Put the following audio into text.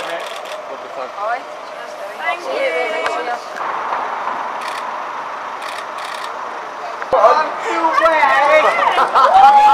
Alright, man. Love the fun. Alright. Thank you. I'm too wet.